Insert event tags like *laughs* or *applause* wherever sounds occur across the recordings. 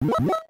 What?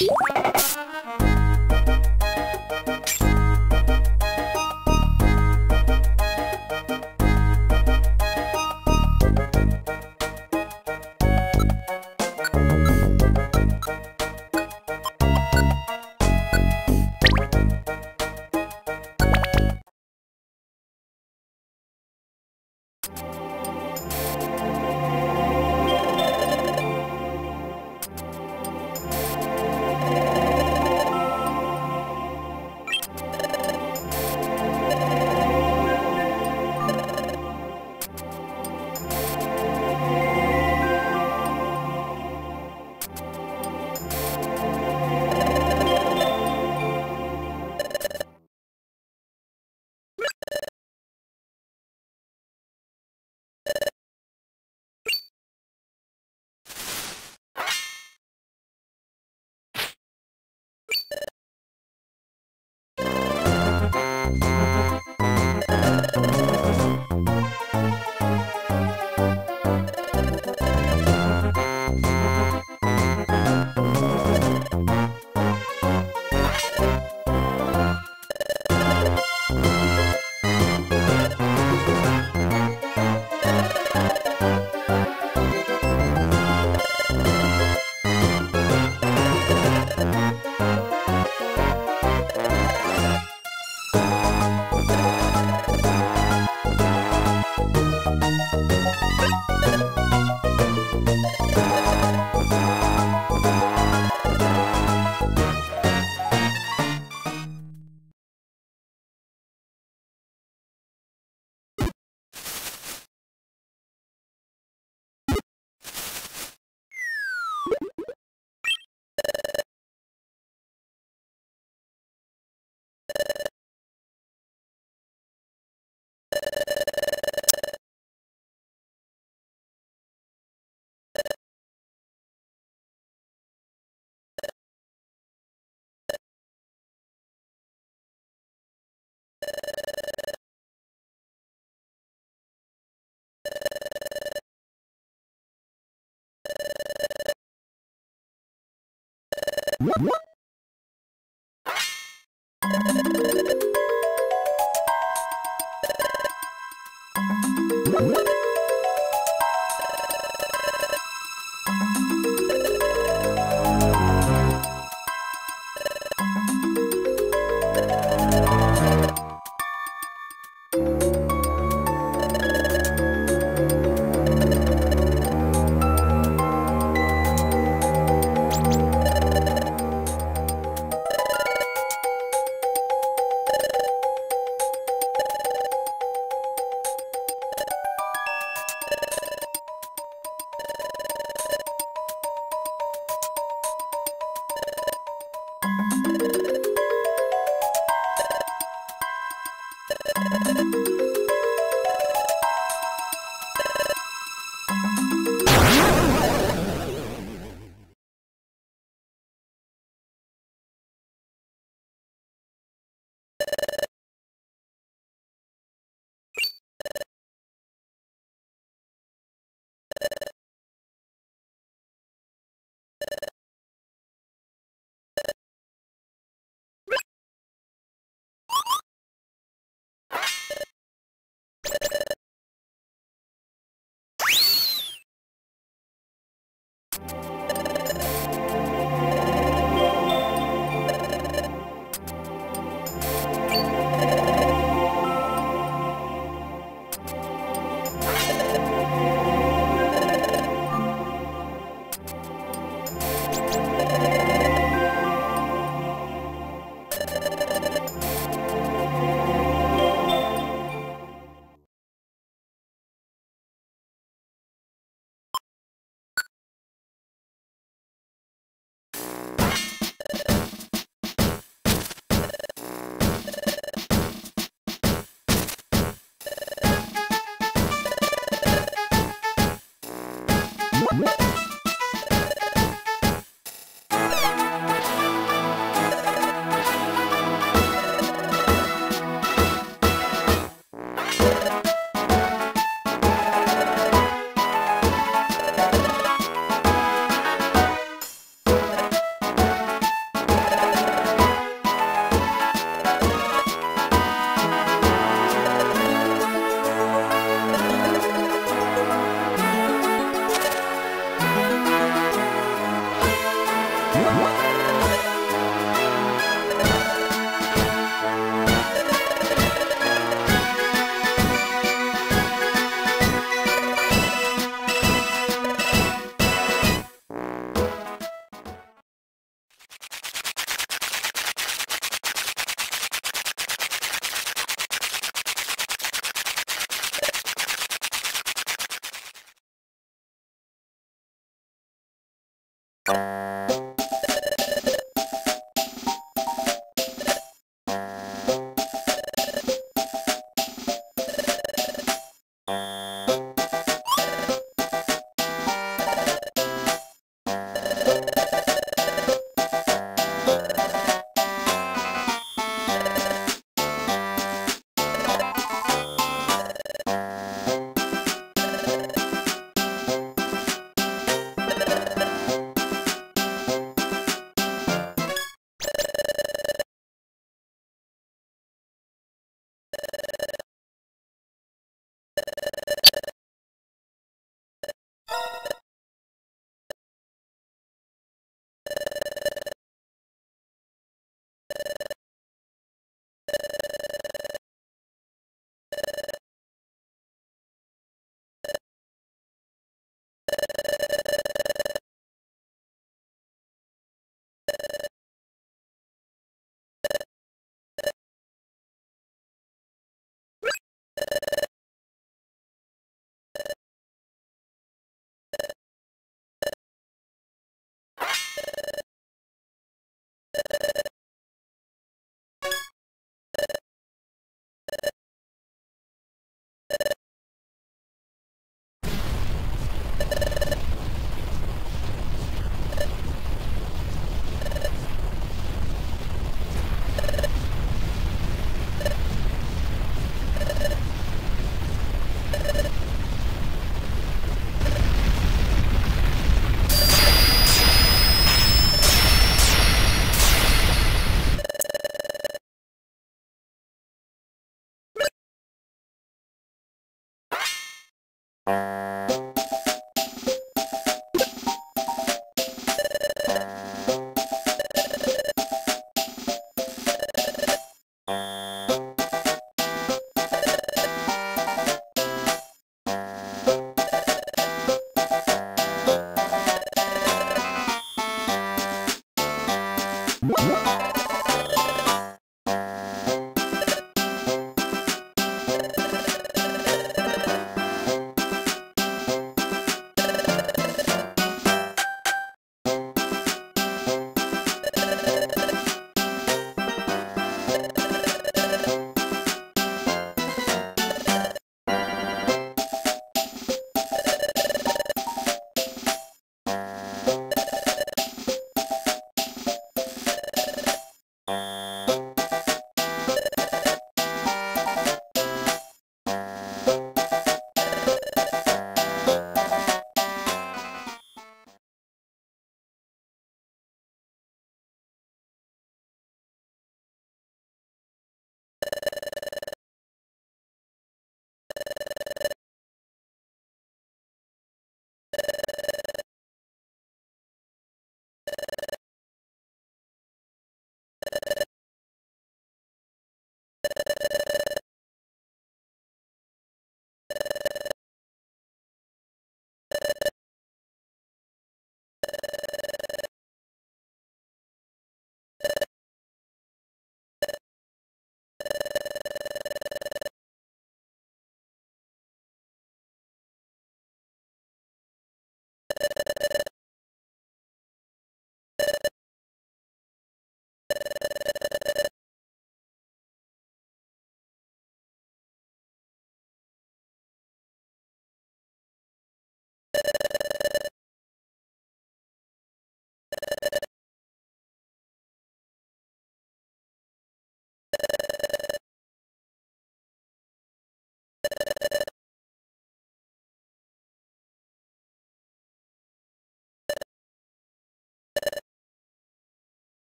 you What?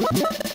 What?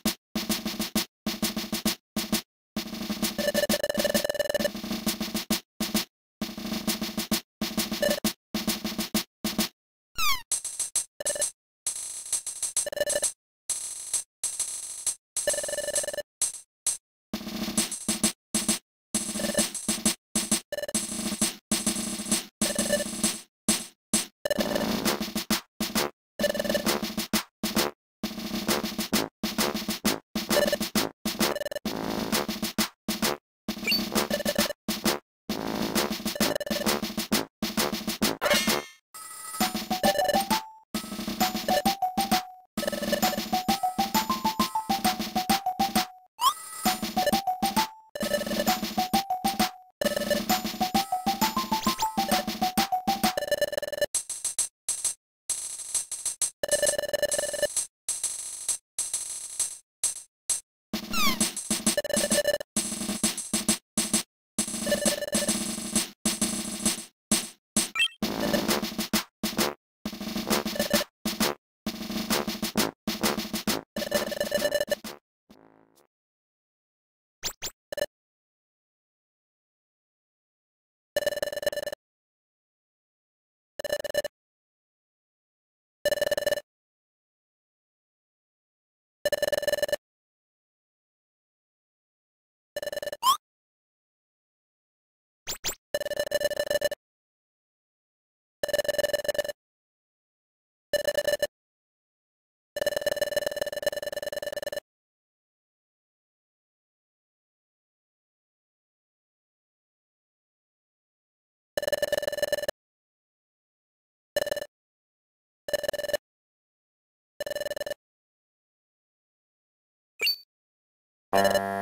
you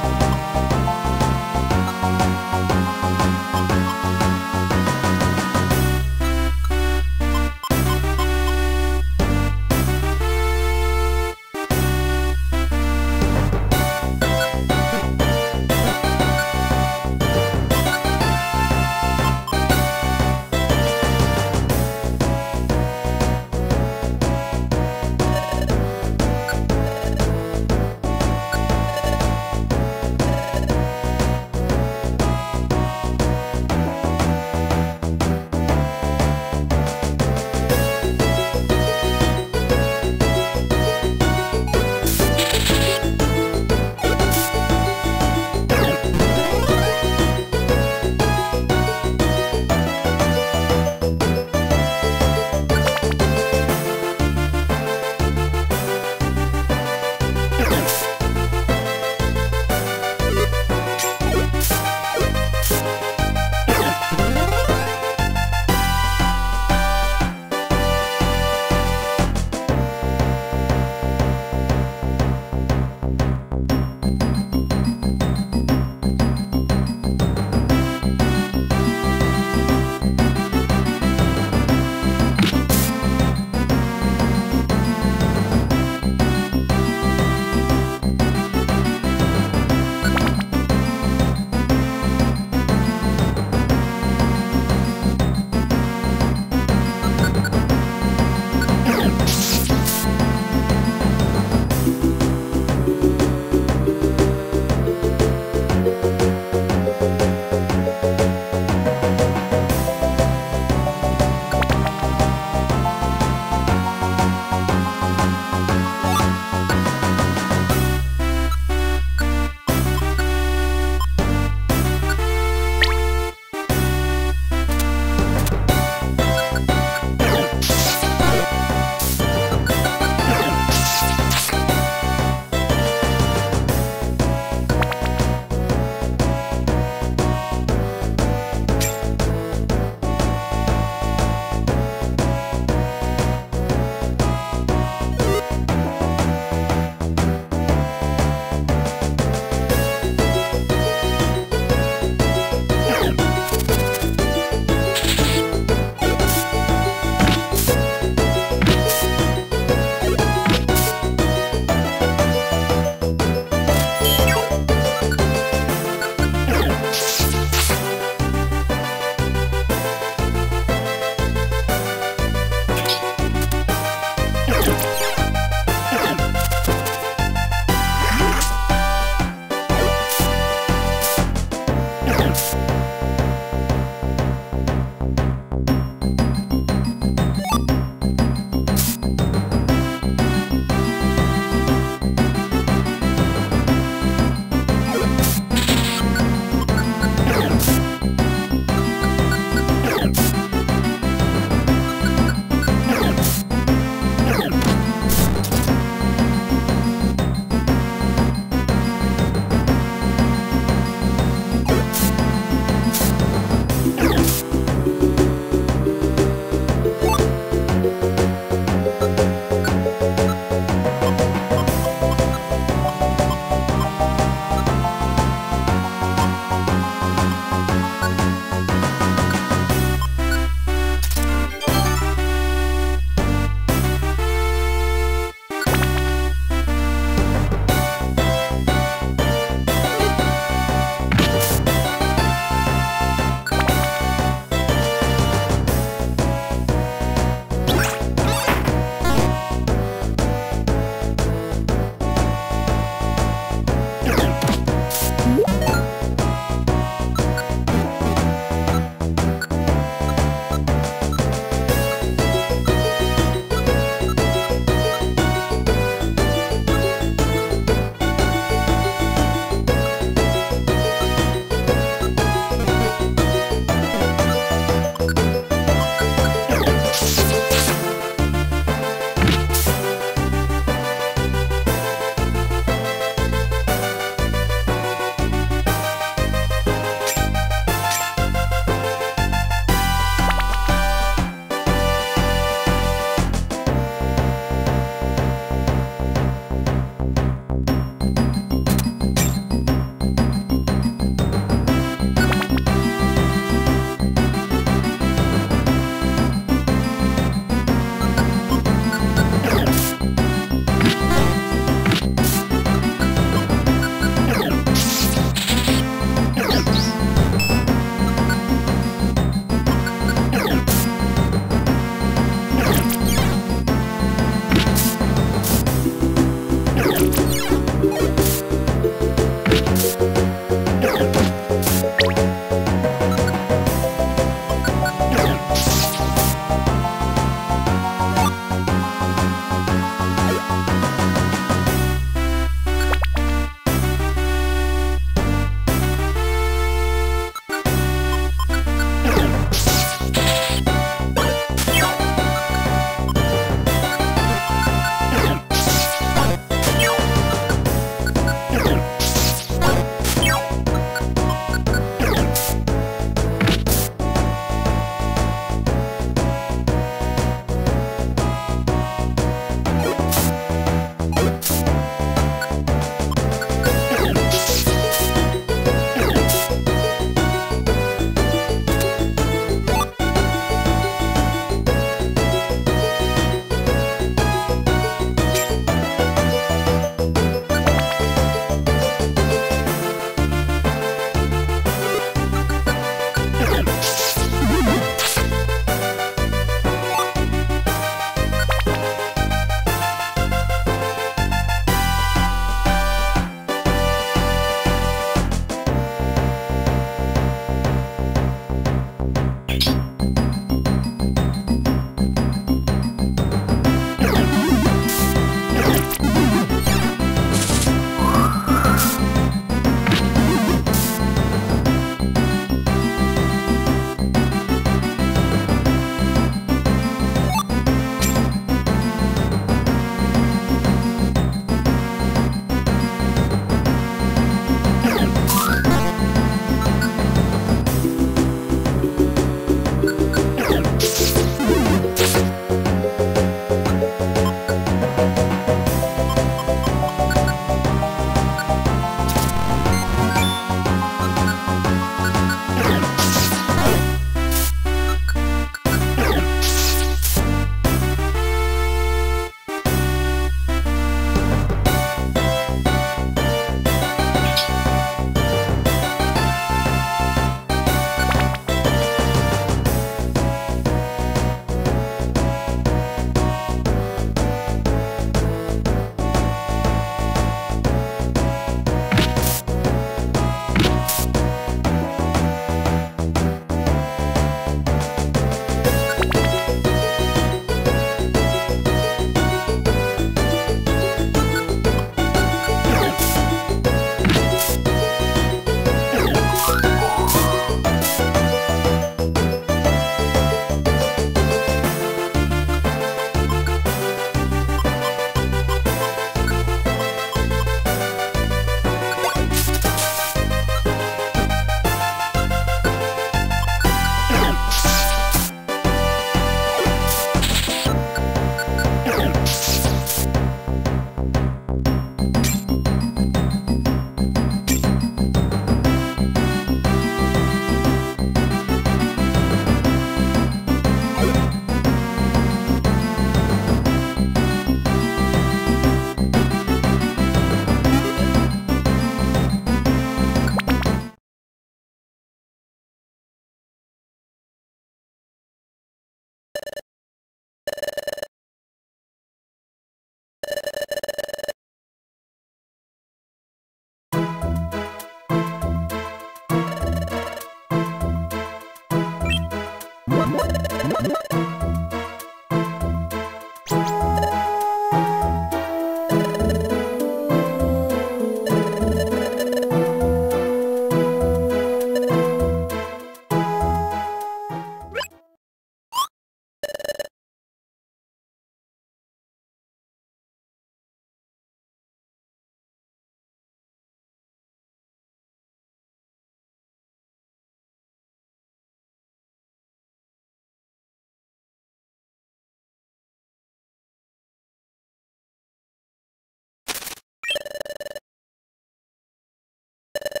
you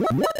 you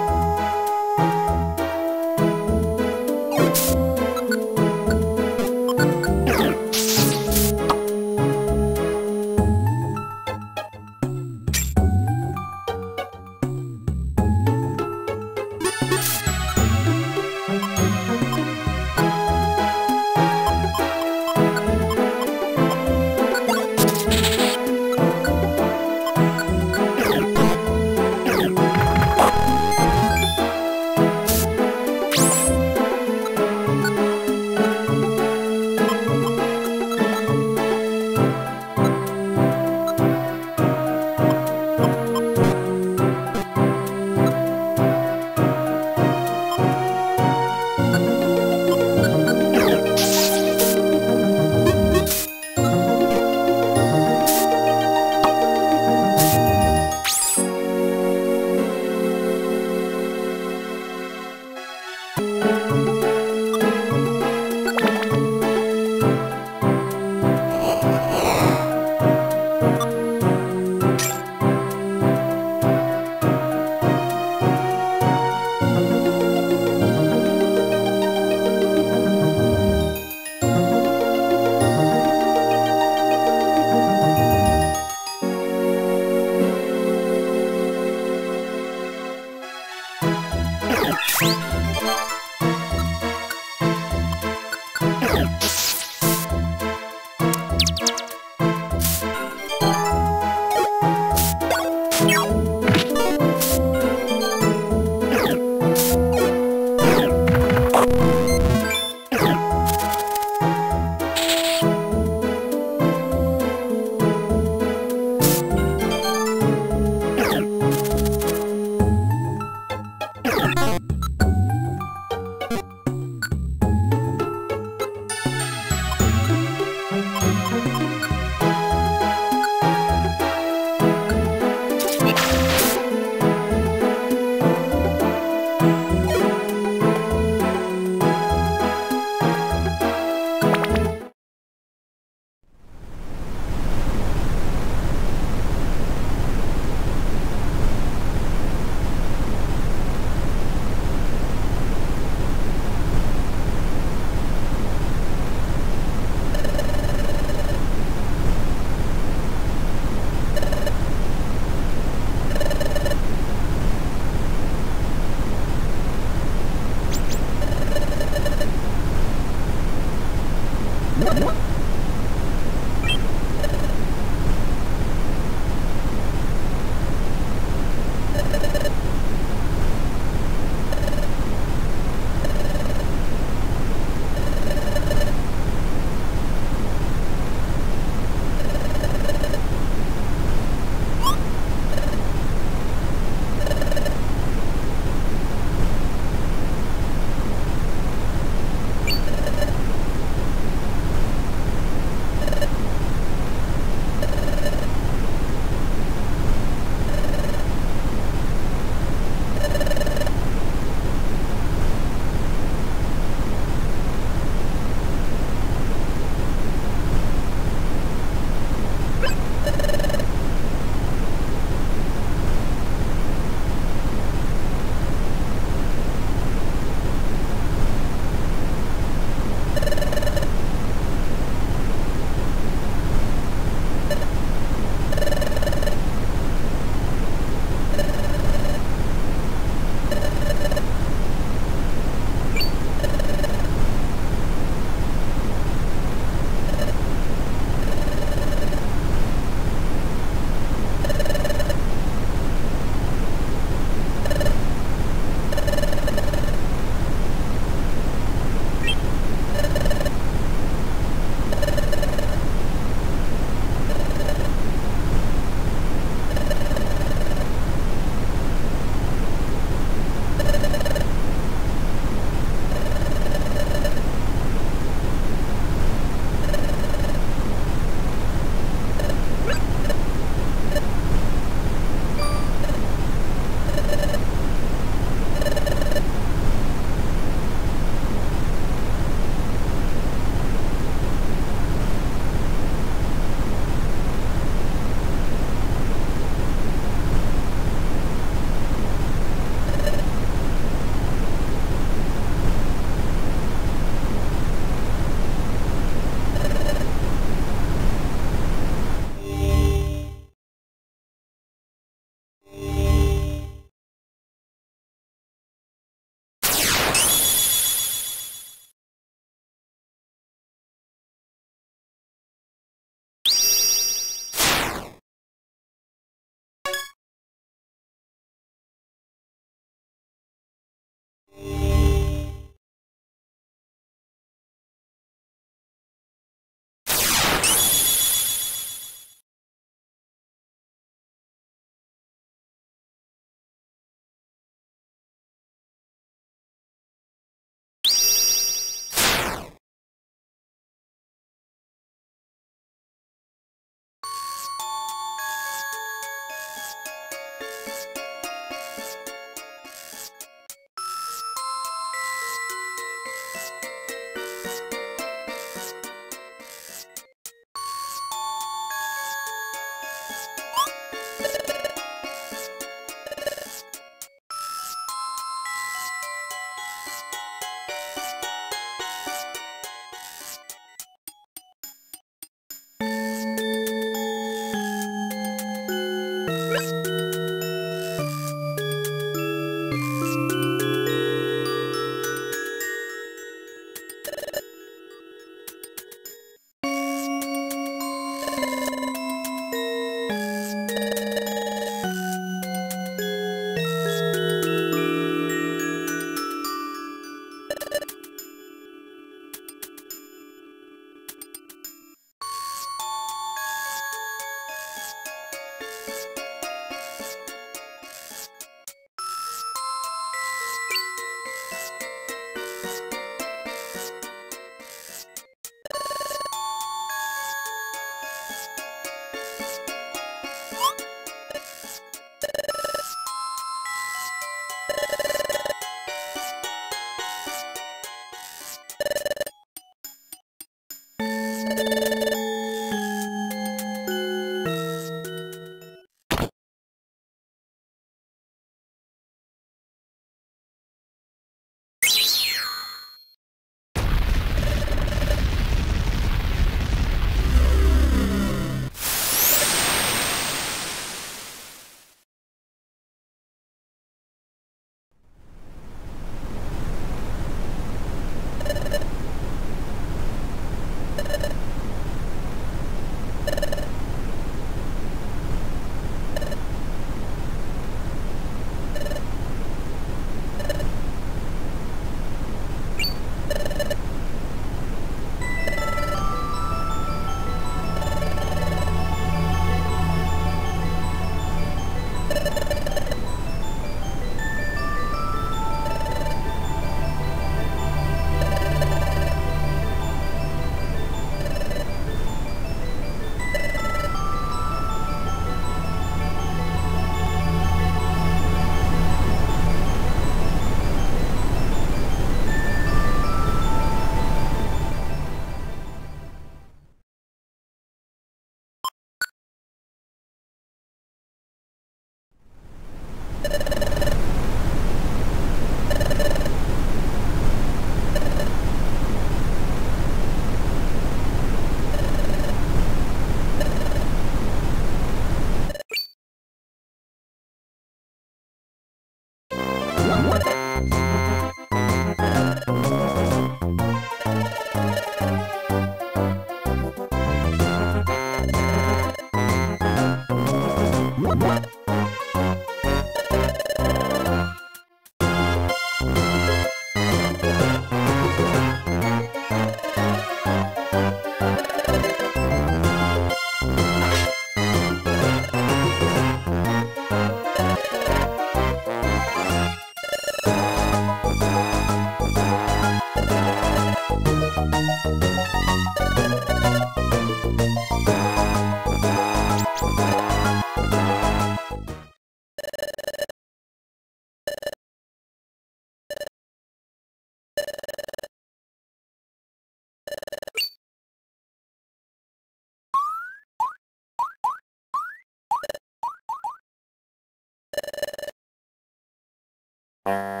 you *laughs*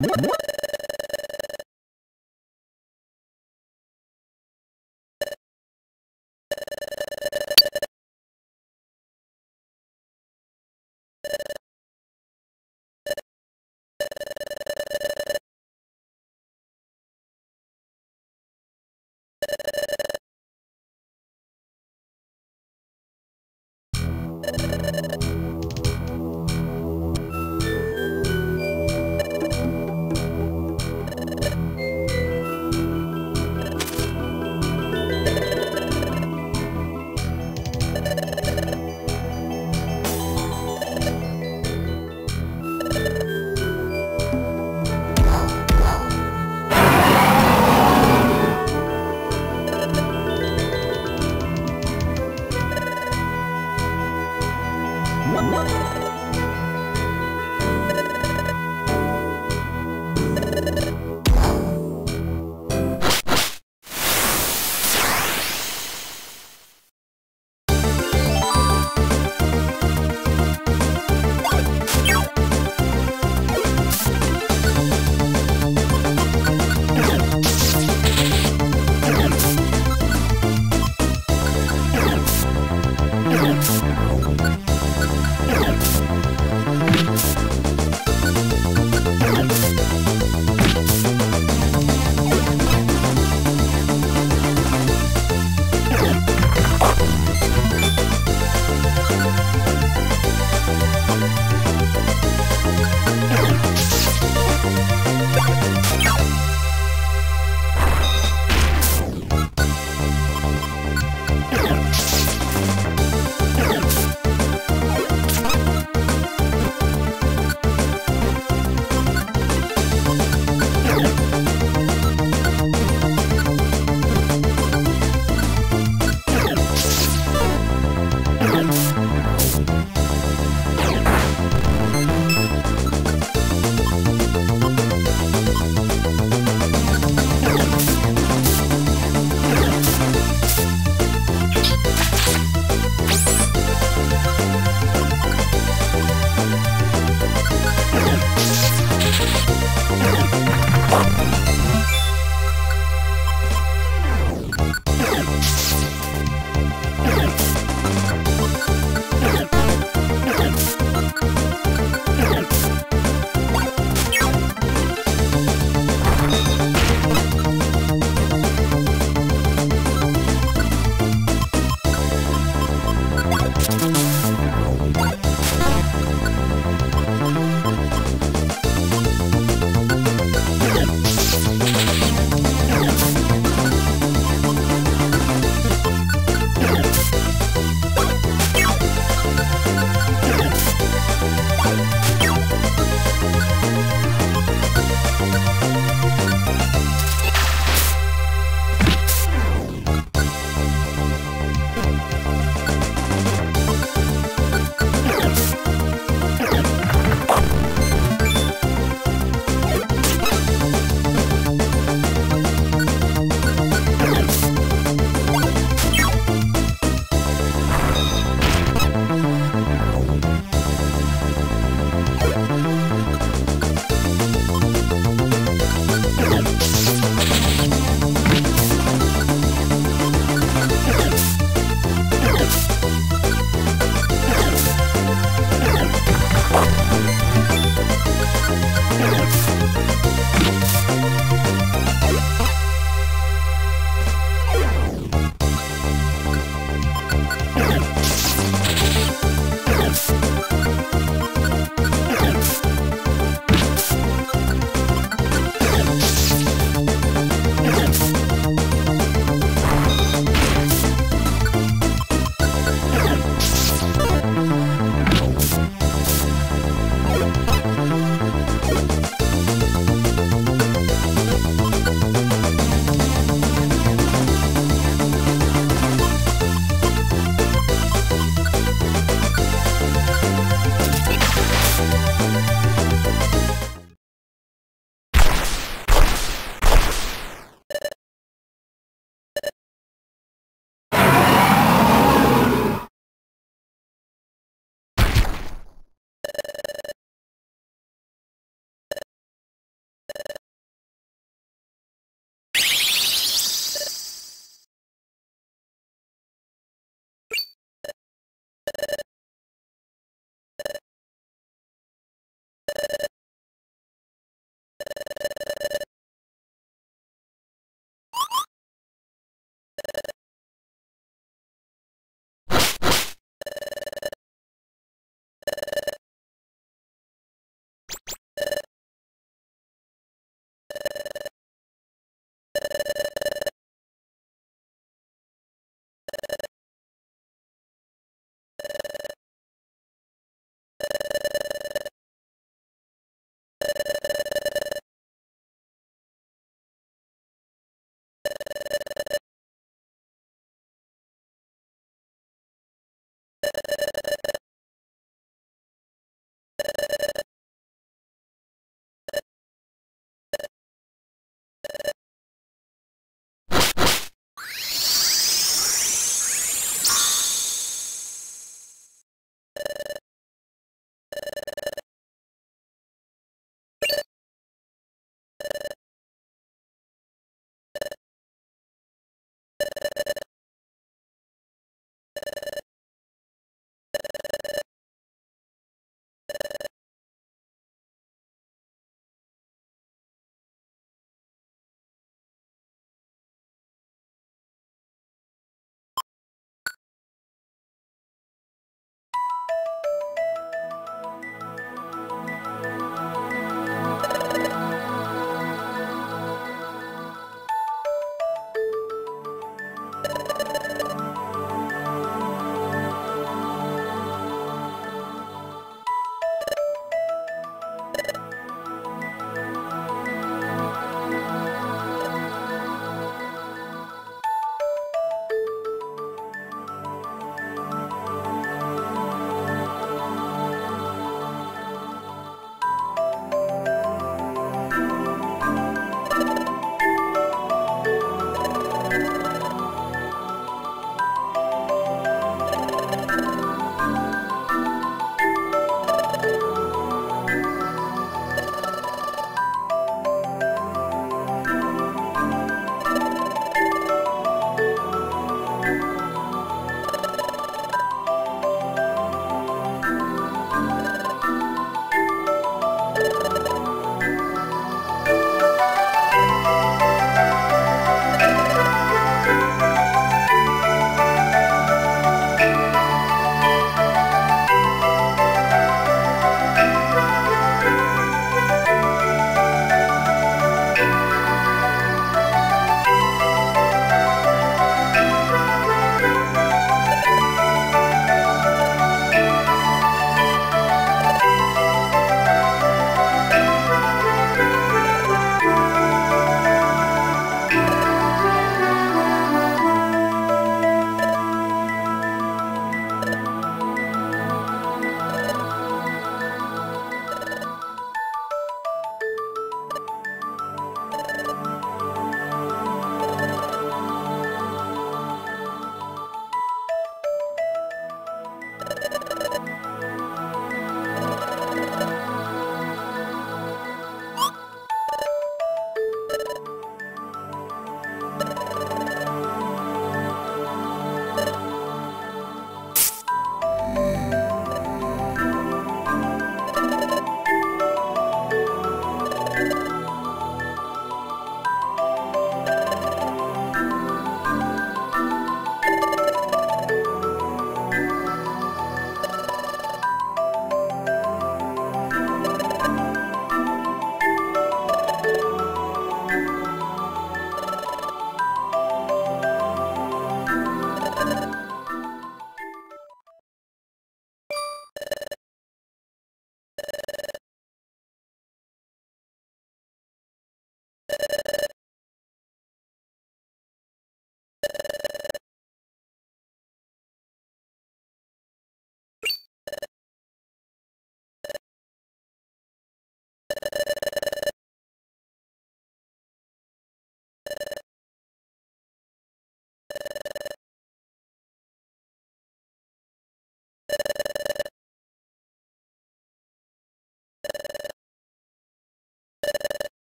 What? You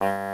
Uh...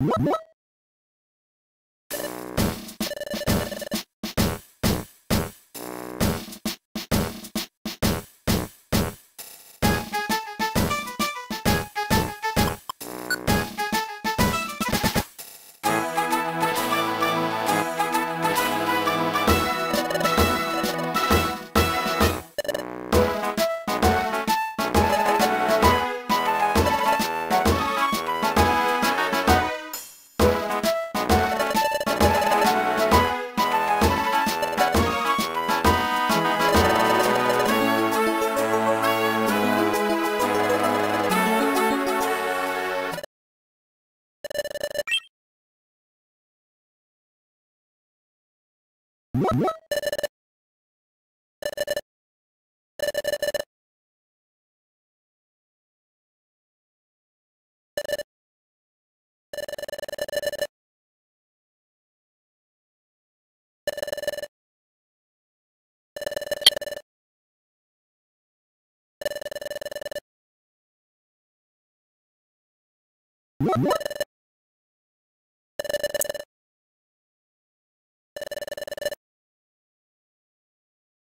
What?